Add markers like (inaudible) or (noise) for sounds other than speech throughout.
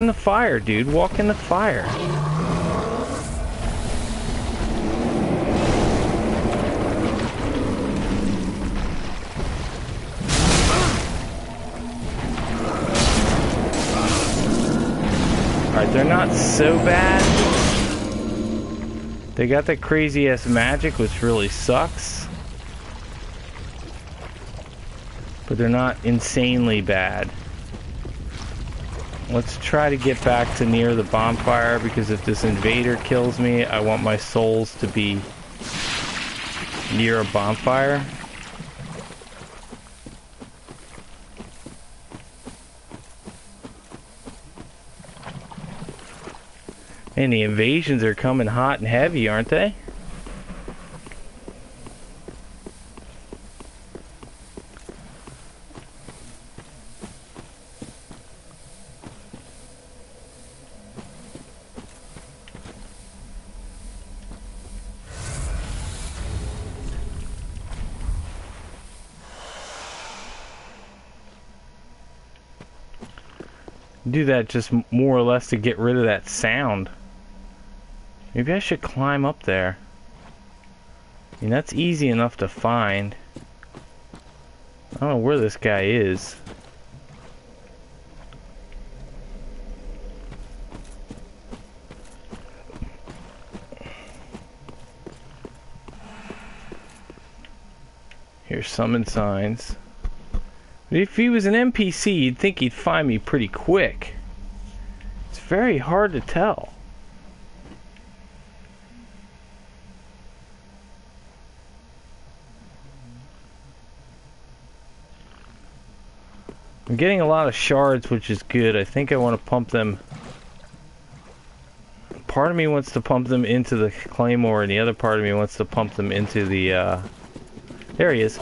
in the fire, dude. Walk in the fire. Alright, they're not so bad. They got that crazy ass magic, which really sucks. But they're not insanely bad. Let's try to get back to near the bonfire because if this invader kills me, I want my souls to be near a bonfire. And the invasions are coming hot and heavy, aren't they? Do that just more or less to get rid of that sound. Maybe I should climb up there. I mean, that's easy enough to find. I don't know where this guy is. Here's summon signs. If he was an NPC, you'd think he'd find me pretty quick. It's very hard to tell. I'm getting a lot of shards, which is good. I think I want to pump them. Part of me wants to pump them into the claymore, and the other part of me wants to pump them into the, uh... There he is.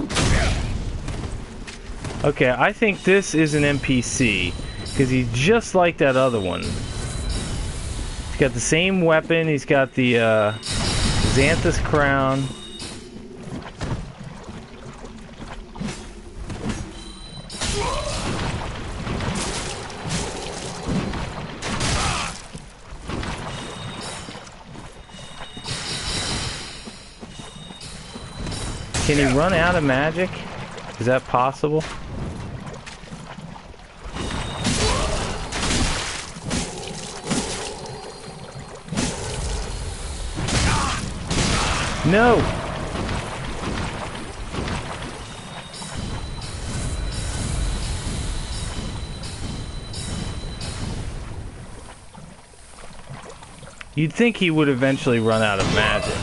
Okay, I think this is an NPC, because he's just like that other one. He's got the same weapon, he's got the, uh... Xanthous crown. Can he run out of magic? Is that possible? No! You'd think he would eventually run out of magic.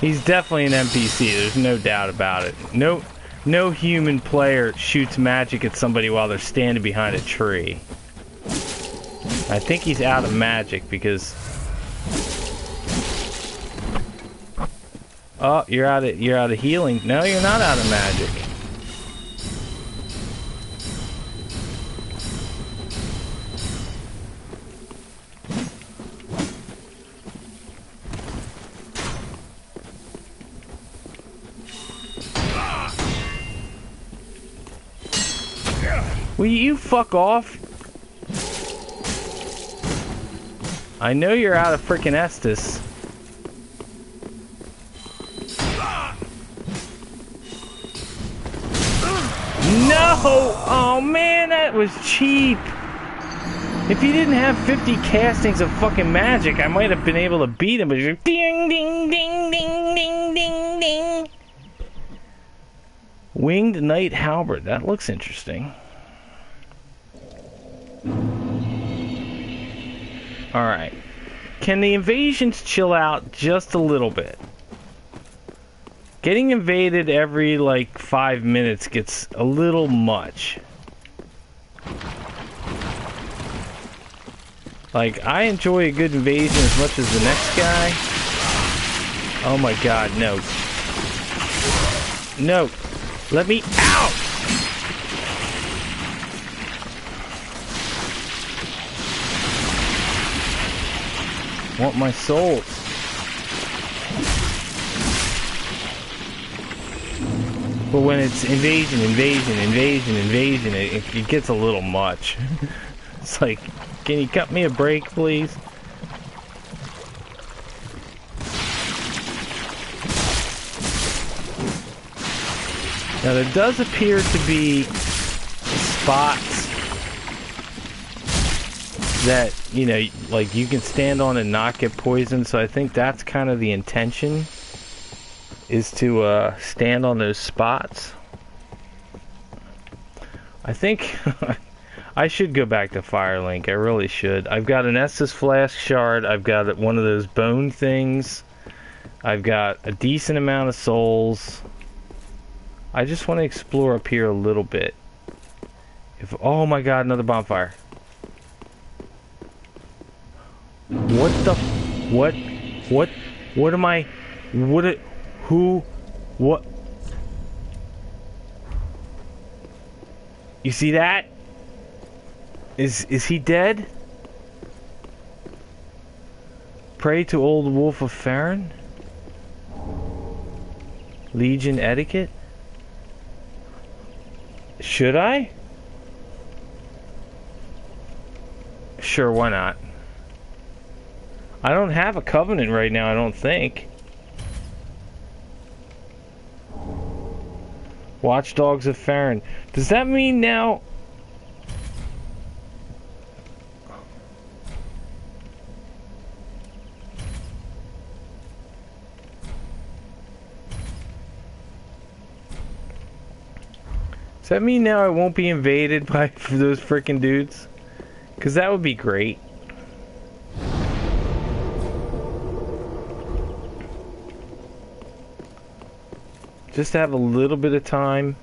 He's definitely an NPC, there's no doubt about it. No no human player shoots magic at somebody while they're standing behind a tree. I think he's out of magic because Oh, you're out of you're out of healing. No, you're not out of magic. Will you fuck off? I know you're out of freaking Estus. No! Oh man, that was cheap. If he didn't have 50 castings of fucking magic, I might have been able to beat him, but you're ding ding ding ding ding ding ding. Winged Knight Halberd, that looks interesting. Alright. Can the invasions chill out just a little bit? Getting invaded every, like, five minutes gets a little much. Like, I enjoy a good invasion as much as the next guy. Oh my god, no. No. Let me out! Want my souls. But when it's invasion, invasion, invasion, invasion, it, it gets a little much. (laughs) it's like, can you cut me a break, please? Now there does appear to be spots that, you know, like you can stand on and not get poisoned, so I think that's kind of the intention is to uh, stand on those spots. I think (laughs) I should go back to Firelink. I really should. I've got an Estus Flask shard. I've got one of those bone things. I've got a decent amount of souls. I just want to explore up here a little bit. If oh my god, another bonfire. What the what what what am I what it who what You see that? Is is he dead? Pray to old wolf of Farron? Legion etiquette? Should I? Sure, why not? I don't have a covenant right now, I don't think. Watchdogs of Farron. Does that mean now... Does that mean now I won't be invaded (laughs) by those freaking dudes? Because that would be great. Just to have a little bit of time.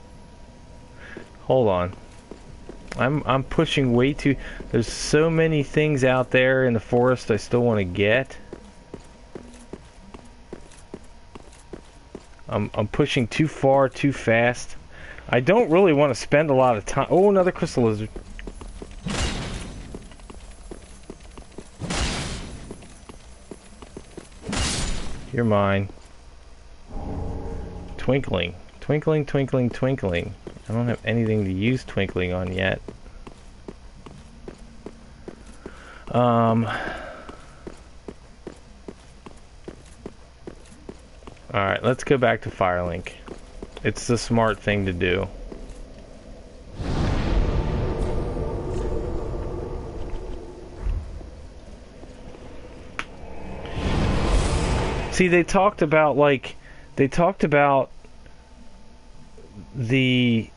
Hold on. I'm I'm pushing way too there's so many things out there in the forest I still want to get. I'm I'm pushing too far too fast. I don't really want to spend a lot of time. Oh, another crystal lizard. You're mine. Twinkling. Twinkling, twinkling, twinkling. I don't have anything to use twinkling on yet. Um... Alright, let's go back to Firelink. It's the smart thing to do. See, they talked about, like, they talked about the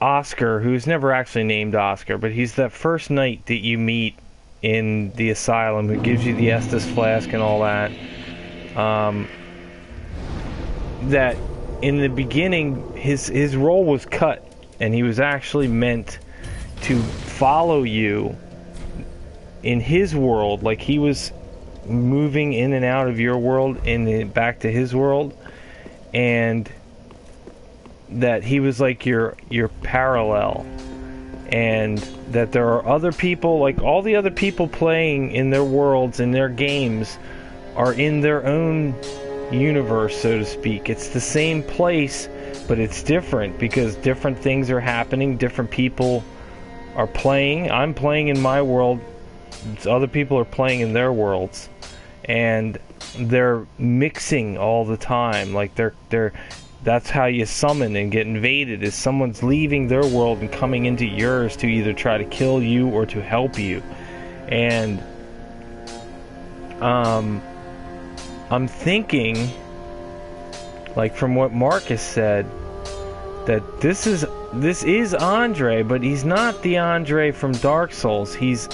Oscar, who's never actually named Oscar, but he's that first knight that you meet in the asylum who gives you the Estus flask and all that. Um, that in the beginning, his his role was cut, and he was actually meant to follow you in his world, like he was moving in and out of your world and back to his world, and that he was like your your parallel and that there are other people like all the other people playing in their worlds in their games are in their own universe so to speak. It's the same place but it's different because different things are happening different people are playing. I'm playing in my world other people are playing in their worlds and they're mixing all the time. Like they're they're that's how you summon and get invaded is someone's leaving their world and coming into yours to either try to kill you or to help you. And um i'm thinking like from what marcus said that this is this is andre but he's not the andre from dark souls. He's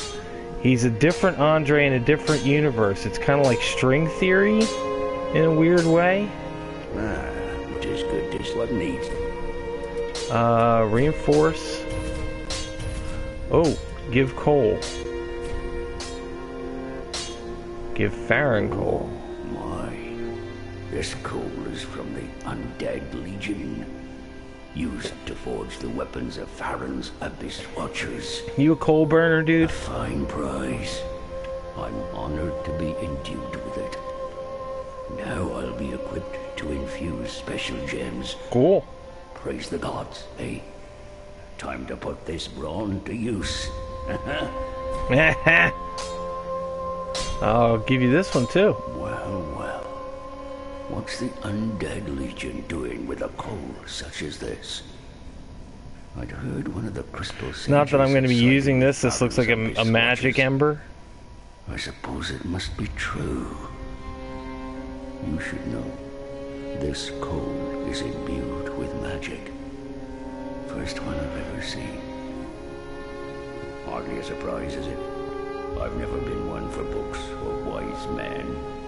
he's a different andre in a different universe it's kind of like string theory in a weird way ah which is what needs. Uh, reinforce. Oh, give coal. Give Farron coal. My. This coal is from the Undead Legion. Used to forge the weapons of Farron's Abyss Watchers. You a coal burner, dude? A fine prize. I'm honored to be endued with it. Now I'll be equipped to infuse special gems. Cool. Praise the gods, eh? Time to put this brawn to use. (laughs) (laughs) I'll give you this one too. Well, well. What's the undead legion doing with a coal such as this? I'd heard one of the crystal Not that I'm going to be using this. This looks like a, a magic ember. I suppose it must be true. You should know. This coal is imbued with magic. First one I've ever seen. Hardly a surprise, is it? I've never been one for books or wise men.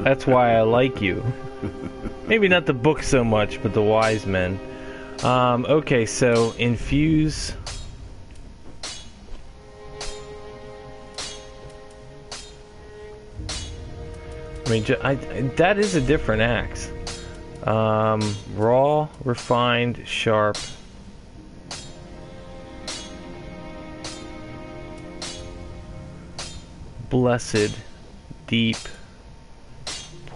That's why I like you. Maybe not the book so much, but the wise men. Um, okay, so infuse. I mean, I, that is a different axe. Um, raw, refined, sharp. Blessed, deep,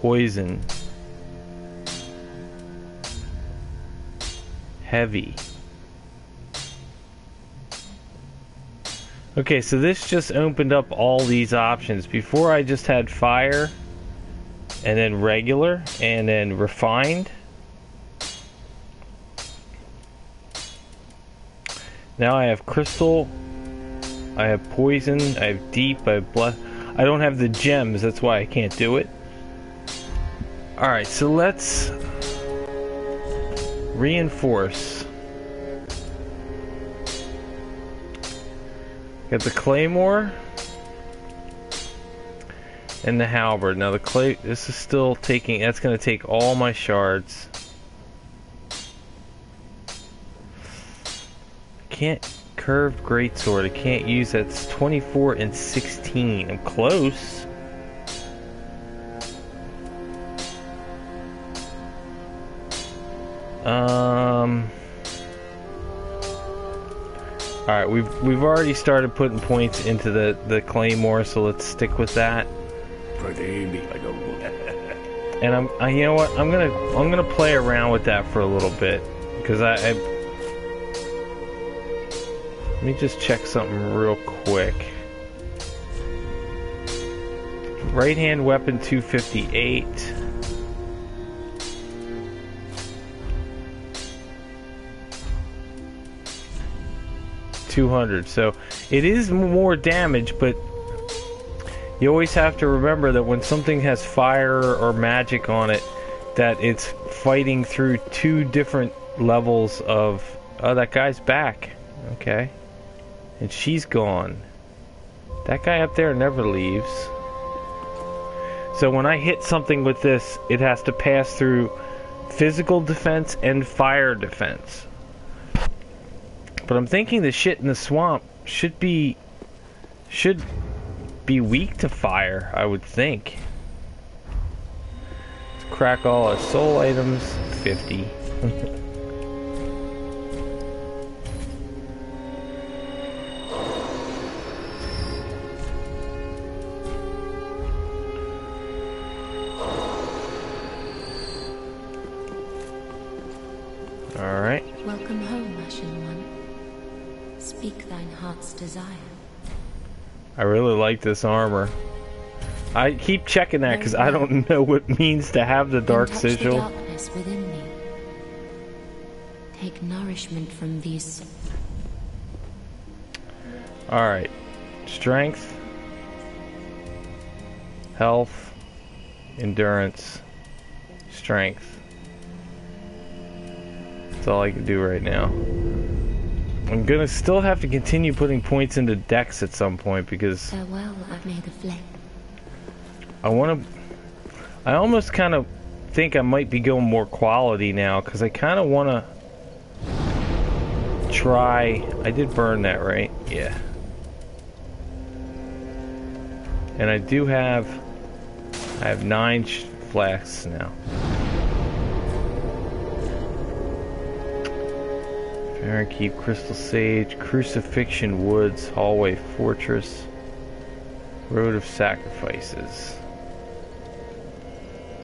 poison, heavy. Okay, so this just opened up all these options. Before I just had fire, and then regular, and then refined. Now I have crystal, I have poison, I have deep, I have blood. I don't have the gems, that's why I can't do it. Alright, so let's reinforce. Got the claymore and the halberd. Now the clay, this is still taking, that's going to take all my shards. Can't curved greatsword. I can't use that. It's 24 and 16. I'm close. Um. All right, we've we've already started putting points into the the claymore, so let's stick with that. For I don't. And I'm, I, you know what? I'm gonna, I'm gonna play around with that for a little bit because I, I. Let me just check something real quick. Right hand weapon 258. Two hundred. So it is more damage, but you always have to remember that when something has fire or magic on it, that it's fighting through two different levels of. Oh, that guy's back. Okay. And she's gone. That guy up there never leaves. So when I hit something with this, it has to pass through physical defense and fire defense. But I'm thinking the shit in the swamp should be. should be weak to fire, I would think. Let's crack all our soul items. 50. (laughs) heart's desire. I really like this armor. I keep checking that because I don't (laughs) know what it means to have the dark the sigil. darkness within me. Take nourishment from these. Alright. Strength. Health. Endurance. Strength. That's all I can do right now. I'm gonna still have to continue putting points into dex at some point because Farewell, I've made the flame. I want to. I almost kind of think I might be going more quality now because I kind of want to try. I did burn that, right? Yeah. And I do have. I have nine flasks now. Farron Keep, Crystal Sage, Crucifixion Woods, Halfway Fortress, Road of Sacrifices.